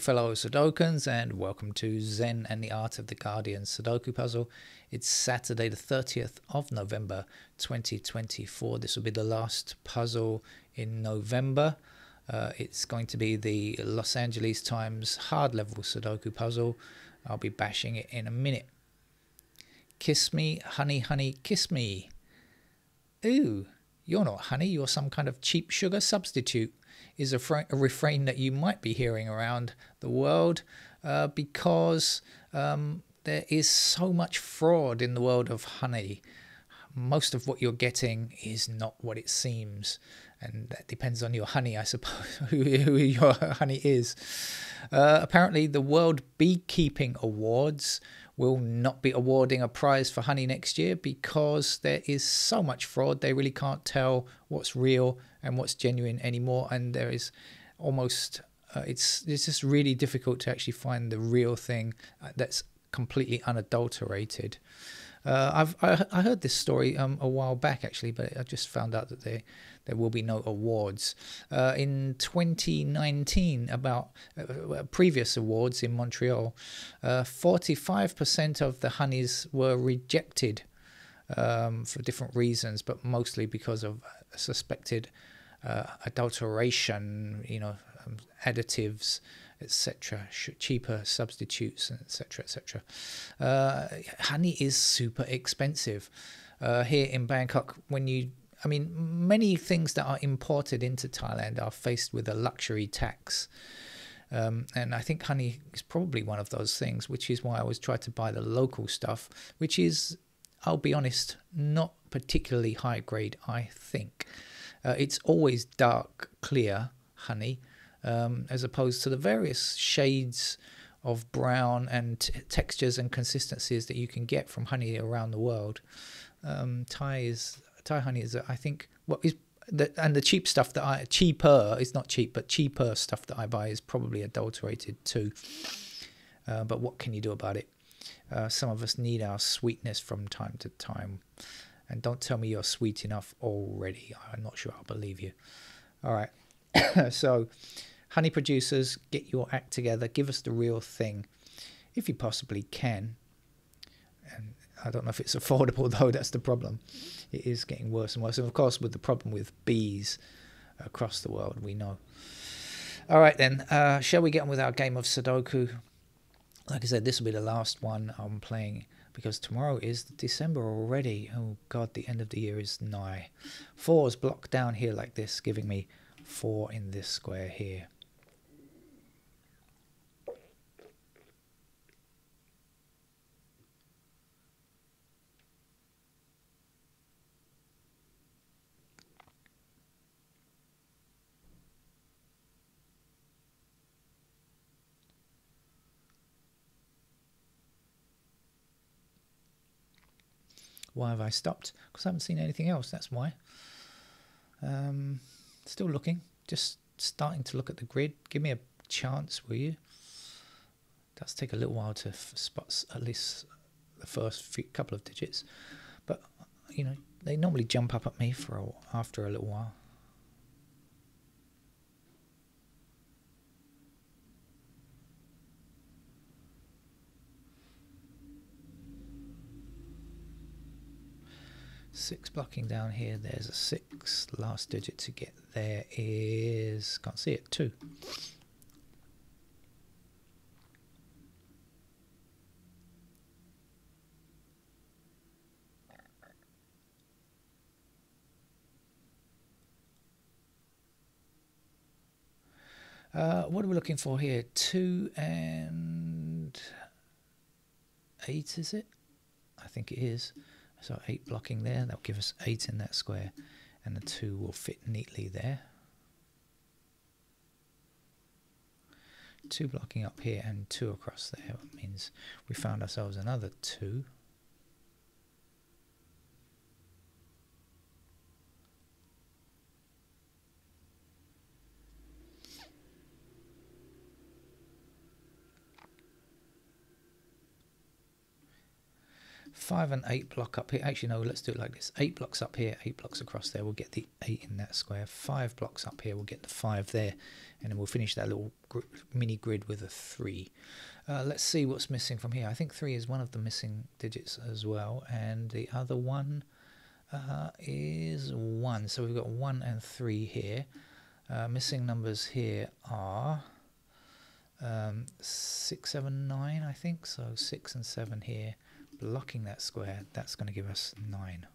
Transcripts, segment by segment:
fellow Sudokans, and welcome to Zen and the Art of the Guardian Sudoku Puzzle. It's Saturday, the 30th of November 2024. This will be the last puzzle in November. Uh, it's going to be the Los Angeles Times hard level Sudoku puzzle. I'll be bashing it in a minute. Kiss me, honey, honey, kiss me. Ooh, you're not honey, you're some kind of cheap sugar substitute is a, fr- a refrain that you might be hearing around the world uh, because um, there is so much fraud in the world of honey. Most of what you're getting is not what it seems, and that depends on your honey, I suppose, who, who your honey is. Uh, apparently, the World Beekeeping Awards will not be awarding a prize for honey next year because there is so much fraud. They really can't tell what's real and what's genuine anymore. And there is almost uh, it's it's just really difficult to actually find the real thing uh, that's completely unadulterated. Uh, I've I, I, heard this story um, a while back actually, but I just found out that there there will be no awards uh, in 2019. About uh, uh, previous awards in Montreal, 45% uh, of the honeys were rejected um, for different reasons, but mostly because of suspected adulteration, you know, um, additives etc. Cheaper substitutes, etc., etc. Uh, honey is super expensive uh, here in Bangkok. When you, I mean, many things that are imported into Thailand are faced with a luxury tax. Um, and I think honey is probably one of those things, which is why I always try to buy the local stuff, which is, I'll be honest, not particularly high grade, I think. Uh, it's always dark, clear honey, um, as opposed to the various shades of brown and textures and consistencies that you can get from honey around the world. Um, Thai is Thai honey is that I think what is the, and the cheap stuff that I cheaper is not cheap but cheaper stuff that I buy is probably adulterated too. Uh, but what can you do about it? Uh, some of us need our sweetness from time to time. And don't tell me you're sweet enough already. I'm not sure I'll believe you. All right. so honey producers, get your act together, give us the real thing, if you possibly can. And I don't know if it's affordable though. That's the problem. It is getting worse and worse, and of course, with the problem with bees across the world, we know. All right then, uh, shall we get on with our game of Sudoku? Like I said, this will be the last one I'm playing because tomorrow is December already. Oh God, the end of the year is nigh. Four is blocked down here like this, giving me four in this square here. Why have I stopped? Because I haven't seen anything else. That's why. Um, still looking. Just starting to look at the grid. Give me a chance, will you? That's take a little while to spot at least the first few, couple of digits, but you know they normally jump up at me for a, after a little while. Six blocking down here, there's a six. Last digit to get there is, can't see it, two. Uh, what are we looking for here? Two and eight, is it? I think it is. So 8 blocking there, that'll give us 8 in that square, and the 2 will fit neatly there. 2 blocking up here and 2 across there means we found ourselves another 2. Five and eight block up here. Actually, no, let's do it like this. Eight blocks up here, eight blocks across there. We'll get the eight in that square. Five blocks up here, we'll get the five there. And then we'll finish that little gr mini grid with a three. Uh, let's see what's missing from here. I think three is one of the missing digits as well. And the other one uh, is one. So we've got one and three here. Uh, missing numbers here are um, six, seven, nine, I think. So six and seven here blocking that square, that's going to give us 9.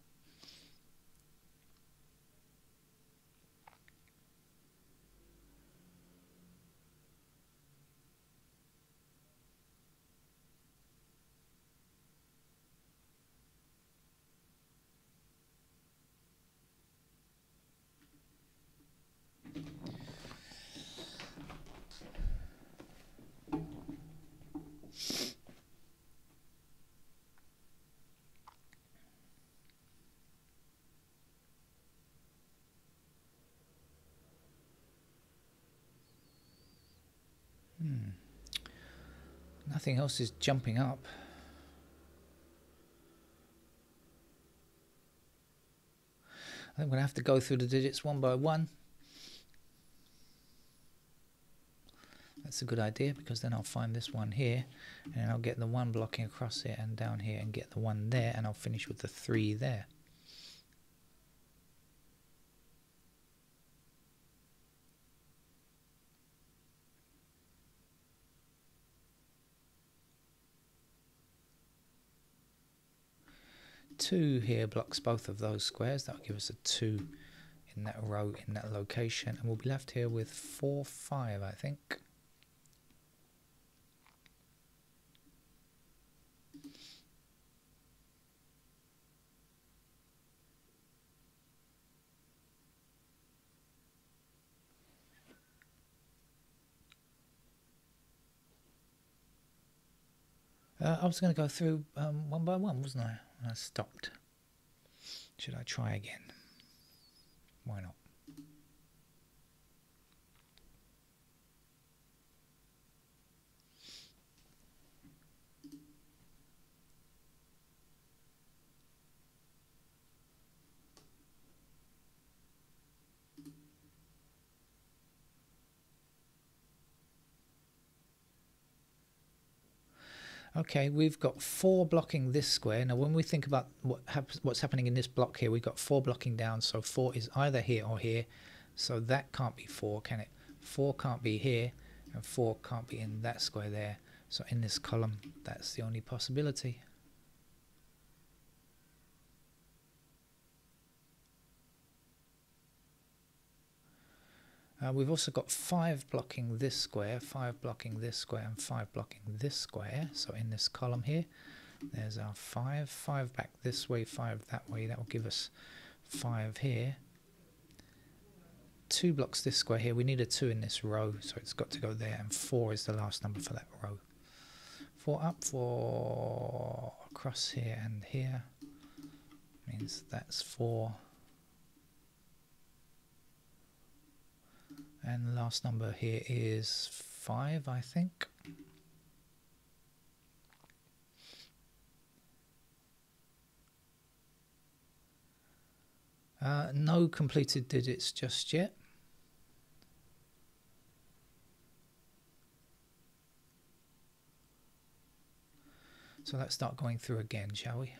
Nothing else is jumping up. I think we're going to have to go through the digits one by one. That's a good idea because then I'll find this one here and I'll get the one blocking across here and down here and get the one there and I'll finish with the three there. Two here blocks both of those squares. That'll give us a two in that row in that location. And we'll be left here with four, five, I think. Uh, I was going to go through um, one by one, wasn't I? I stopped. Should I try again? Why not? Okay, we've got four blocking this square. Now, when we think about what what's happening in this block here, we've got four blocking down. So four is either here or here. So that can't be four, can it? Four can't be here, and four can't be in that square there. So in this column, that's the only possibility. Uh, we've also got 5 blocking this square, 5 blocking this square, and 5 blocking this square. So in this column here, there's our 5. 5 back this way, 5 that way. That will give us 5 here. 2 blocks this square here. We need a 2 in this row, so it's got to go there. And 4 is the last number for that row. 4 up, 4 across here and here. Means that's 4 and the last number here is 5 I think. Uh, no completed digits just yet. So let's start going through again shall we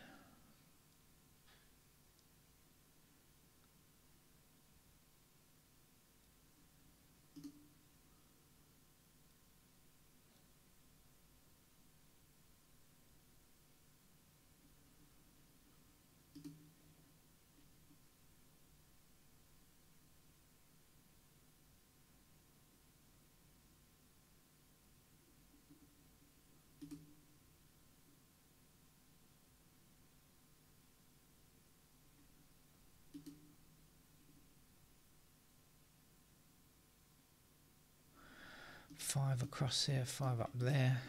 five across here, five up there,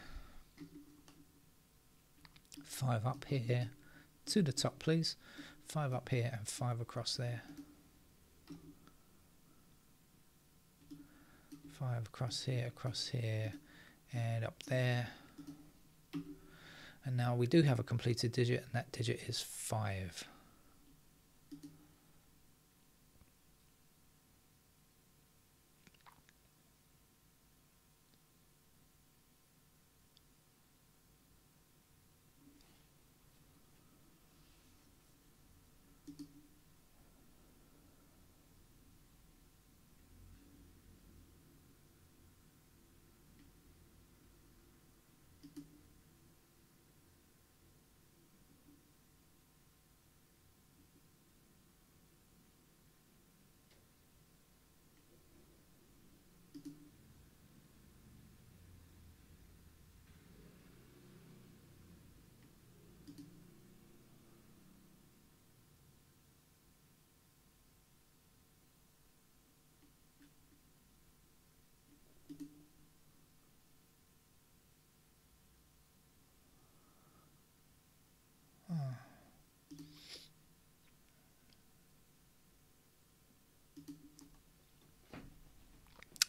five up here, to the top please, five up here and five across there. Five across here, across here, and up there. And now we do have a completed digit, and that digit is 5.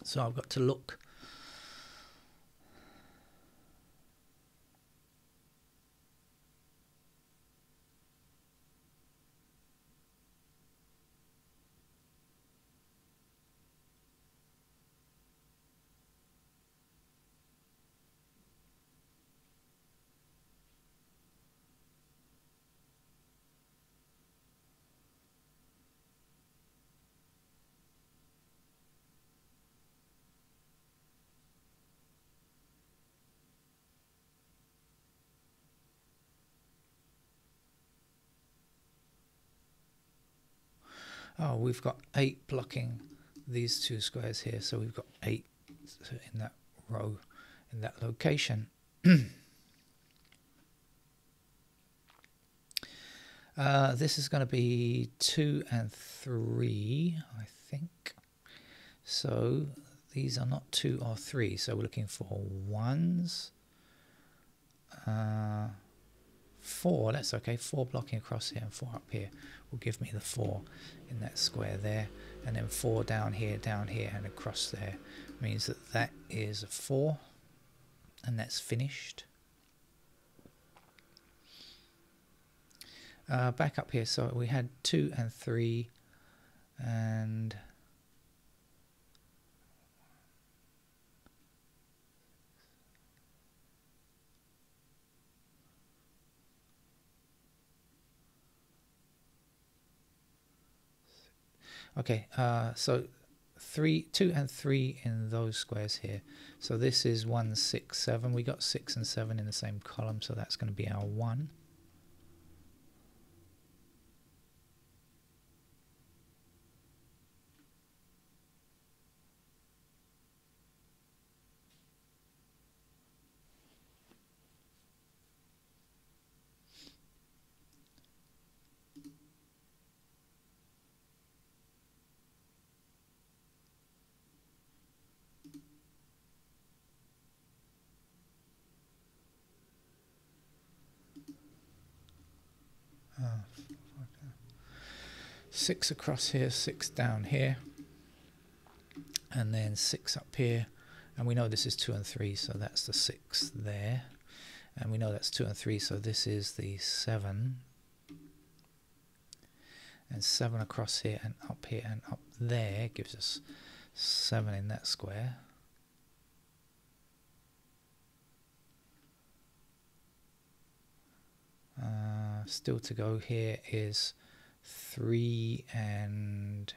So I've got to look oh we've got eight blocking these two squares here. So we've got eight in that row in that location. Uh, this is going to be two and three I think. So these are not two or three. So we're looking for ones. Uh, four that's okay four blocking across here and four up here will give me the four in that square there. And then four down here down here and across there means that that is a four and that's finished. Uh, back up here so we had two and three and Okay, uh, so three, two and three in those squares here. So this is one, six, seven. We got six and seven in the same column, so that's going to be our one. Six across here, six down here, and then six up here. And we know this is two and three, so that's the six there. And we know that's two and three, so this is the seven. And seven across here and up here and up there gives us seven in that square. Uh, still to go here is three and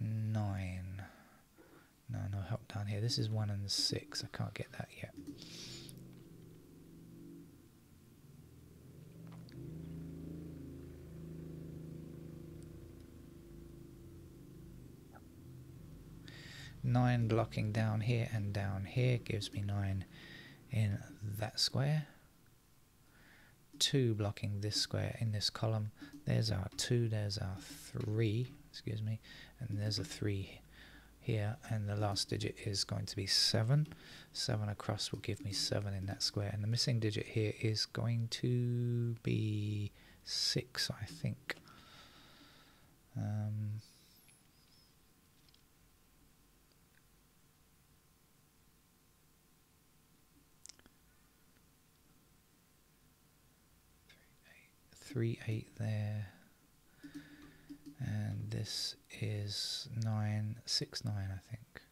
nine. No, no help down here. This is one and six. I can't get that yet. Nine blocking down here and down here gives me nine in that square. 2 blocking this square in this column. There's our 2, there's our 3, excuse me, and there's a 3 here, and the last digit is going to be 7. 7 across will give me 7 in that square, and the missing digit here is going to be 6, I think. Um, 3, 8 there. And this is nine six nine, I think.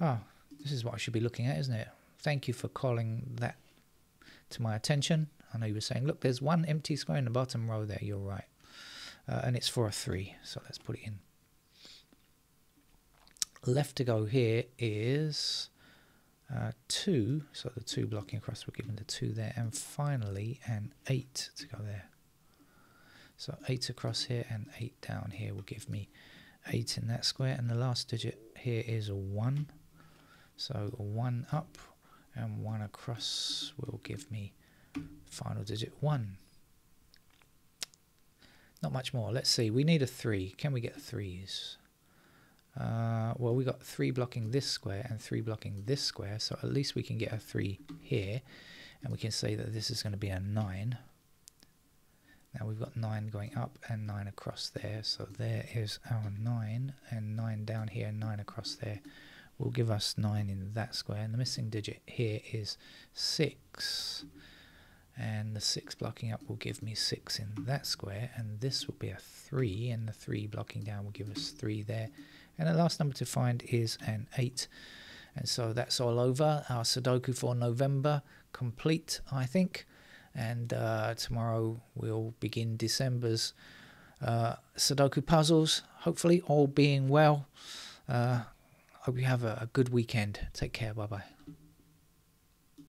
Oh, this is what I should be looking at, isn't it? Thank you for calling that to my attention. I know you were saying, look, there's one empty square in the bottom row there. You're right. Uh, and it's for a 3, so let's put it in. Left to go here is uh, 2, so the 2 blocking across, we're given the 2 there. And finally, an 8 to go there. So 8 across here and 8 down here will give me 8 in that square. And the last digit here is a 1. So 1 up and 1 across will give me final digit 1. Not much more. Let's see. We need a 3. Can we get threes? Uh, well, we got 3 blocking this square and 3 blocking this square. So at least we can get a 3 here. And we can say that this is going to be a 9. Now we've got 9 going up and 9 across there. So there is our 9 and 9 down here and 9 across there will give us 9 in that square. And the missing digit here is 6. And the 6 blocking up will give me 6 in that square. And this will be a 3. And the 3 blocking down will give us 3 there. And the last number to find is an 8. And so that's all over. Our Sudoku for November complete, I think and uh, tomorrow we'll begin December's uh, Sudoku puzzles. Hopefully, all being well. Uh, hope you have a, a good weekend. Take care. Bye bye.